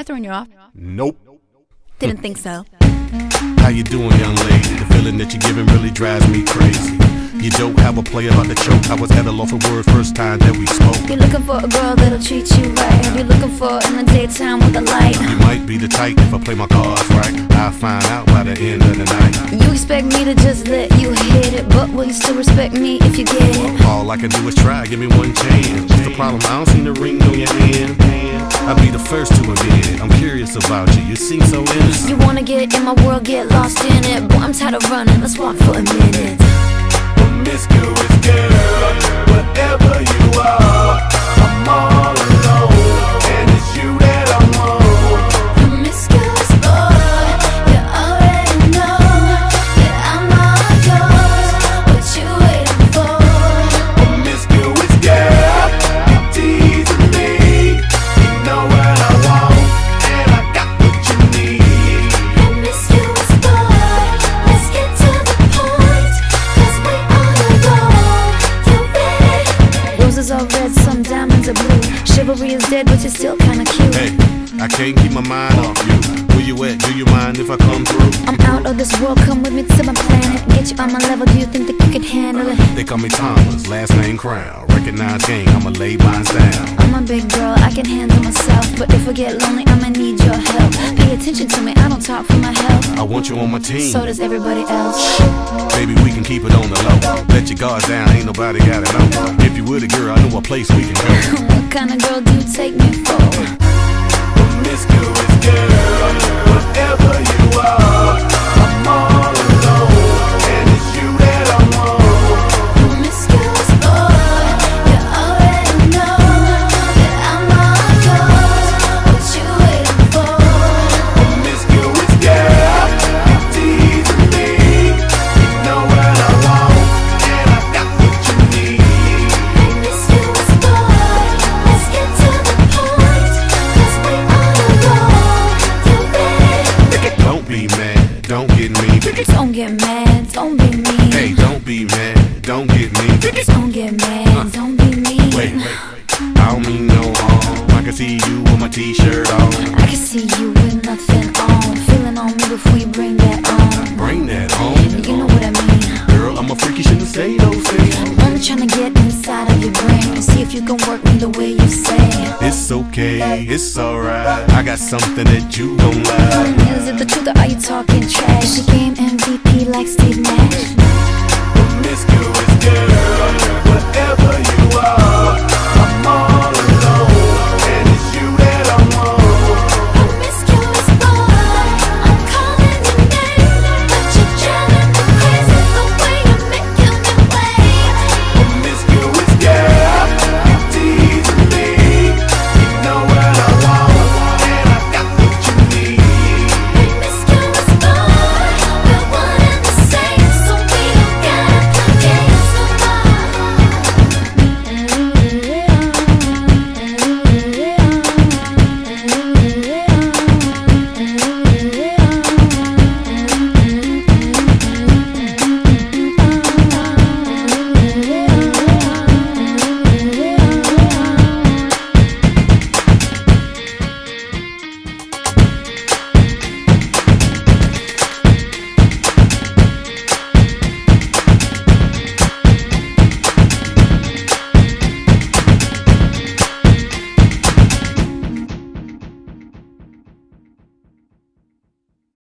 I throwing you off? Nope. Didn't think so. How you doing, young lady? The feeling that you're giving really drives me crazy. You don't have a play about the choke. I was at a loss for words first time that we spoke. You're looking for a girl that'll treat you right. You're looking for in the daytime with a light. You might be the type if I play my cards right. I'll find out by the end of the night. You expect me to just let you hit it, but will you still respect me if you get it? All I can do is try, give me one chance. What's the problem? I don't see the ring on your hand. I'll be the first to admit it. I'm curious about you. You seem so innocent. You wanna get in my world, get lost in it. Boy, I'm tired of running. Let's walk for a minute. Promiscuous girl, red, some diamonds are blue. Chivalry is dead, but you're still kinda cute. Hey, I can't keep my mind off you. Where you at? Do you mind if I come through? I'm out of this world, come with me to my planet. Get you on my level, do you think that you could handle it? They call me Thomas, last name Crown. Recognize game, I'ma lay mine down. I'm a big girl, I can handle myself. But if I get lonely, I'ma need your help. Pay attention to me, I don't talk for my. I want you on my team. So does everybody else. Baby, we can keep it on the low. Let your guard down, ain't nobody got it know. If you were the girl, I know a place we can go. What kind of girl do you take me for? Promiscuous girl, Don't don't be mean. Wait, wait, wait. I don't mean no harm. I can see you with my t-shirt on. I can see you with nothing on. Feeling on me before you bring that on. Bring that home. You know what I mean. Girl, I'm a freak, you shouldn't say those things. Only trying to get inside of your brain. and See if you can work me the way you say. It's okay, it's alright. I got something that you don't like. Is it the truth or are you talking trash? The game MVP like Steve